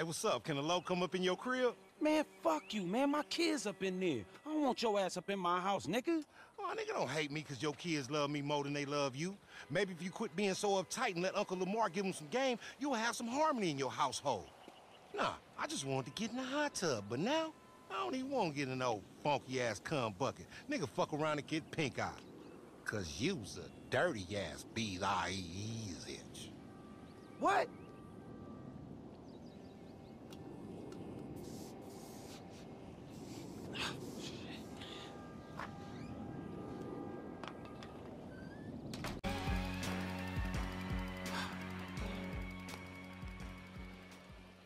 Hey, what's up? Can a low come up in your crib? Man, fuck you, man. My kids up in there. I don't want your ass up in my house, nigga. Oh, nigga, don't hate me because your kids love me more than they love you. Maybe if you quit being so uptight and let Uncle Lamar give them some game, you'll have some harmony in your household. Nah, I just wanted to get in the hot tub, but now I don't even want to get in an old funky-ass cum bucket. Nigga, fuck around and get pink eye. Cause you's a dirty-ass itch. What?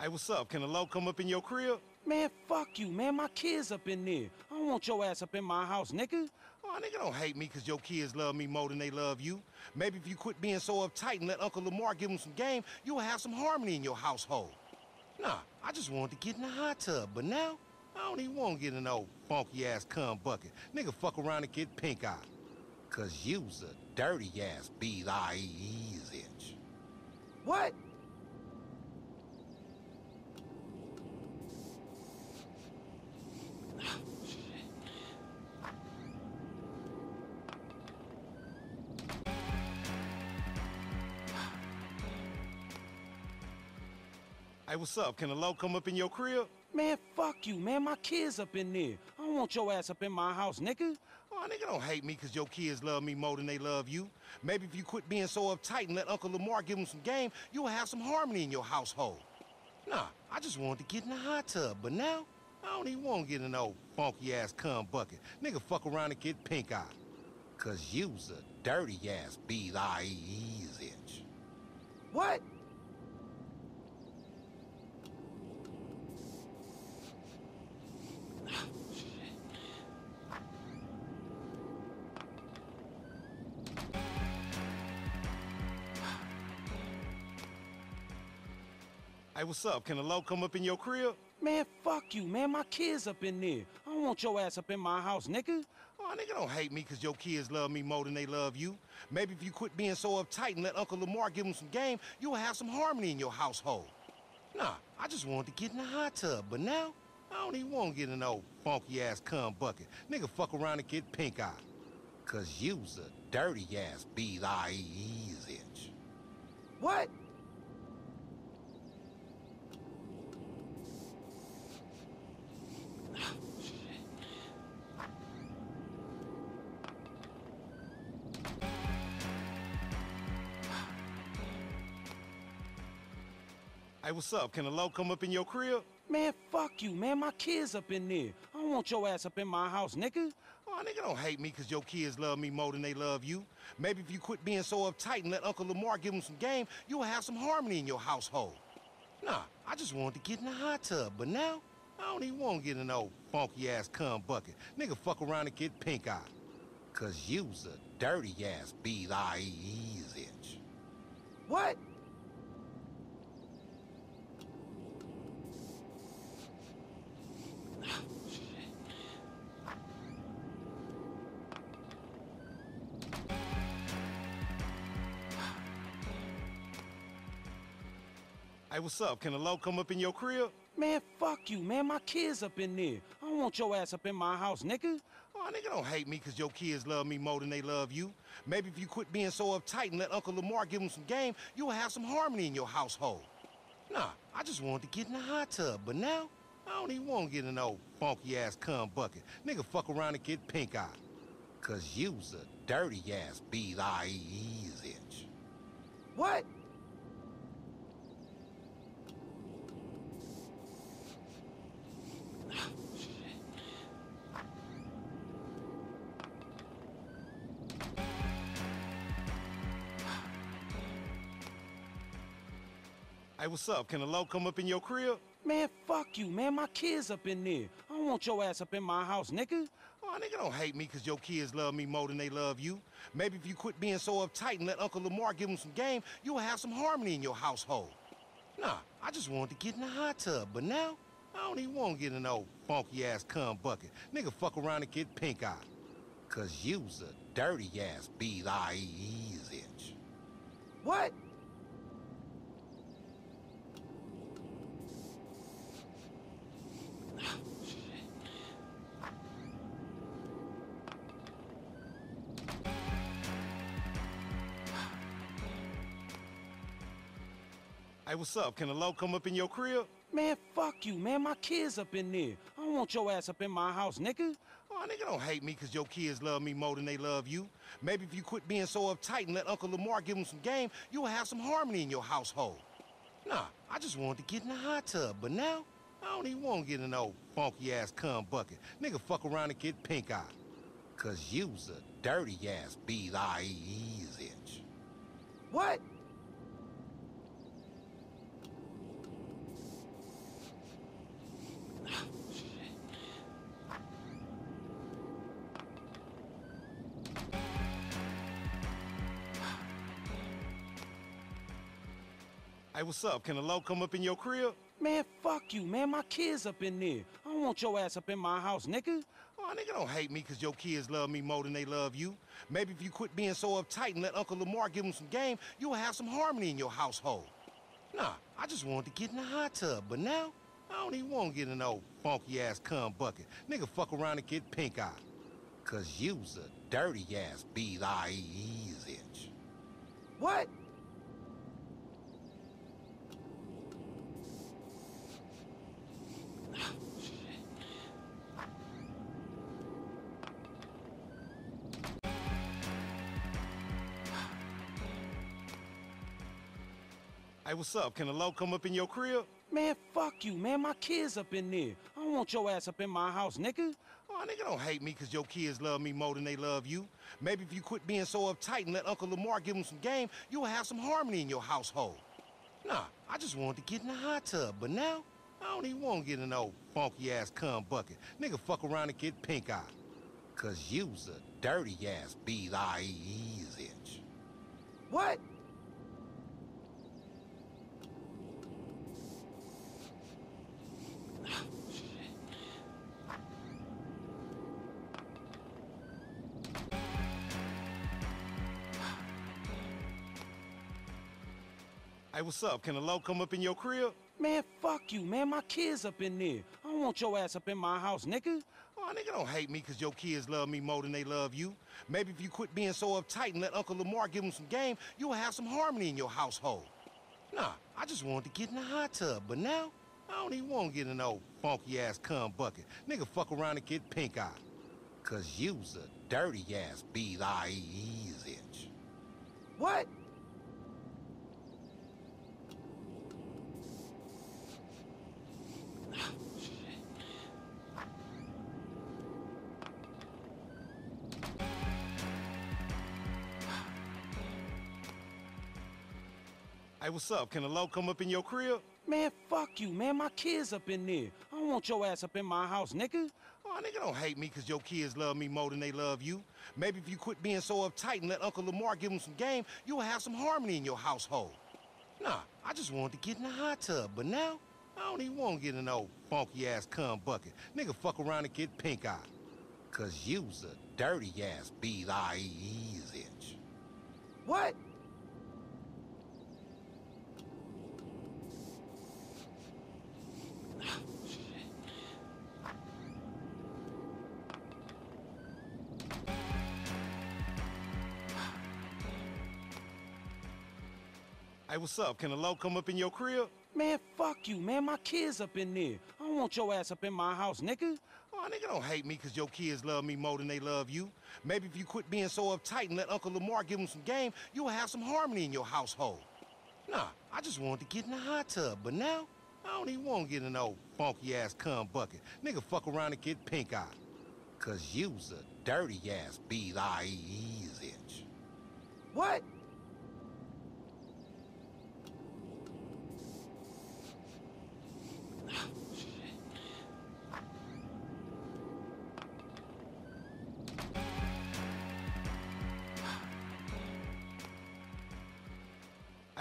Hey, what's up? Can a low come up in your crib? Man, fuck you, man. My kids up in there. I don't want your ass up in my house, nigga. Oh, nigga, don't hate me because your kids love me more than they love you. Maybe if you quit being so uptight and let Uncle Lamar give them some game, you'll have some harmony in your household. Nah, I just wanted to get in the hot tub, but now I don't even want to get in an old funky-ass cum bucket. Nigga, fuck around and get pink eye. Cause you's a dirty-ass itch. What? Hey, what's up? Can a low come up in your crib? Man, fuck you, man. My kids up in there. I don't want your ass up in my house, nigga. Oh, nigga, don't hate me because your kids love me more than they love you. Maybe if you quit being so uptight and let Uncle Lamar give them some game, you'll have some harmony in your household. Nah, I just wanted to get in the hot tub, but now I don't even want to get in an old funky-ass cum bucket. Nigga, fuck around and get pink eye. Cause you's a dirty-ass itch. What? Hey, what's up? Can a low come up in your crib? Man, fuck you, man. My kids up in there. I don't want your ass up in my house, nigga. Oh, nigga, don't hate me because your kids love me more than they love you. Maybe if you quit being so uptight and let Uncle Lamar give them some game, you'll have some harmony in your household. Nah, I just wanted to get in the hot tub, but now I don't even want to get in an old funky-ass cum bucket. Nigga, fuck around and get pink eye. Cause you's a dirty-ass itch. What? Hey, what's up? Can a low come up in your crib? Man, fuck you, man. My kids up in there. I don't want your ass up in my house, nigga. Oh, nigga, don't hate me because your kids love me more than they love you. Maybe if you quit being so uptight and let Uncle Lamar give them some game, you'll have some harmony in your household. Nah, I just wanted to get in the hot tub, but now I don't even want to get in an old funky-ass cum bucket. Nigga, fuck around and get pink eye. Cause you's a dirty-ass itch. What? Hey, what's up? Can a low come up in your crib? Man, fuck you, man. My kids up in there. I don't want your ass up in my house, nigga. Oh, nigga, don't hate me because your kids love me more than they love you. Maybe if you quit being so uptight and let Uncle Lamar give them some game, you'll have some harmony in your household. Nah, I just wanted to get in the hot tub, but now I don't even want to get in an old funky-ass cum bucket. Nigga, fuck around and get pink eye. Cause you's a dirty-ass itch. What? Hey, what's up? Can a low come up in your crib? Man, fuck you, man. My kids up in there. I don't want your ass up in my house, nigga. Oh, nigga, don't hate me because your kids love me more than they love you. Maybe if you quit being so uptight and let Uncle Lamar give them some game, you'll have some harmony in your household. Nah, I just wanted to get in the hot tub, but now I don't even want to get in an old funky-ass cum bucket. Nigga, fuck around and get pink eye. Cause you's a dirty-ass itch. What? Hey, what's up? Can a low come up in your crib? Man, fuck you, man. My kids up in there. I don't want your ass up in my house, nigga. Oh, nigga, don't hate me because your kids love me more than they love you. Maybe if you quit being so uptight and let Uncle Lamar give them some game, you'll have some harmony in your household. Nah, I just wanted to get in the hot tub, but now I don't even want to get in no funky-ass cum bucket. Nigga, fuck around and get pink eye. Cause you's a dirty-ass itch. What? Hey, what's up? Can a low come up in your crib? Man, fuck you, man. My kids up in there. I don't want your ass up in my house, nigga. Oh, nigga, don't hate me because your kids love me more than they love you. Maybe if you quit being so uptight and let Uncle Lamar give them some game, you'll have some harmony in your household. Nah, I just wanted to get in the hot tub, but now I don't even want to get in no funky-ass cum bucket. Nigga, fuck around and get pink eye. Cause you's a dirty-ass itch. What? Hey, what's up? Can a low come up in your crib? Man, fuck you, man. My kids up in there. I don't want your ass up in my house, nigga. Oh, nigga, don't hate me because your kids love me more than they love you. Maybe if you quit being so uptight and let Uncle Lamar give them some game, you'll have some harmony in your household. Nah, I just wanted to get in the hot tub, but now I don't even want to get in no funky-ass cum bucket. Nigga, fuck around and get pink eye. Cause you's a dirty-ass itch. What? Hey, what's up? Can a low come up in your crib? Man, fuck you, man. My kids up in there. I don't want your ass up in my house, nigga. Oh, nigga, don't hate me because your kids love me more than they love you. Maybe if you quit being so uptight and let Uncle Lamar give them some game, you'll have some harmony in your household. Nah, I just wanted to get in the hot tub, but now I don't even want to get in no funky-ass cum bucket. Nigga, fuck around and get pink eye. Cause you's a dirty-ass itch. What? Hey, what's up? Can a low come up in your crib? Man, fuck you, man. My kids up in there. I don't want your ass up in my house, nigga. Oh, nigga, don't hate me because your kids love me more than they love you. Maybe if you quit being so uptight and let Uncle Lamar give them some game, you'll have some harmony in your household. Nah, I just wanted to get in the hot tub, but now I don't even want to get in no funky-ass cum bucket. Nigga, fuck around and get pink eye. Cause you's a dirty-ass itch. What? Hey, what's up? Can a low come up in your crib? Man, fuck you, man. My kids up in there. I don't want your ass up in my house, nigga. Oh, nigga, don't hate me because your kids love me more than they love you. Maybe if you quit being so uptight and let Uncle Lamar give them some game, you'll have some harmony in your household. Nah, I just wanted to get in the hot tub, but now I don't even want to get in no funky-ass cum bucket. Nigga, fuck around and get pink eye. Cause you's a dirty-ass itch. What?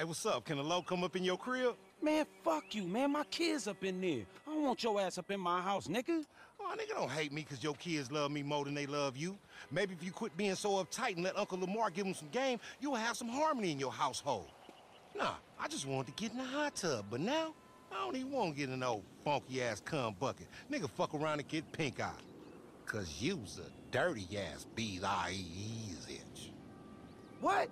Hey, what's up? Can a low come up in your crib? Man, fuck you, man. My kids up in there. I don't want your ass up in my house, nigga. Oh, nigga, don't hate me because your kids love me more than they love you. Maybe if you quit being so uptight and let Uncle Lamar give them some game, you'll have some harmony in your household. Nah, I just wanted to get in the hot tub, but now I don't even want to get in no funky-ass cum bucket. Nigga, fuck around and get pink eye. Cause you's a dirty-ass itch. What?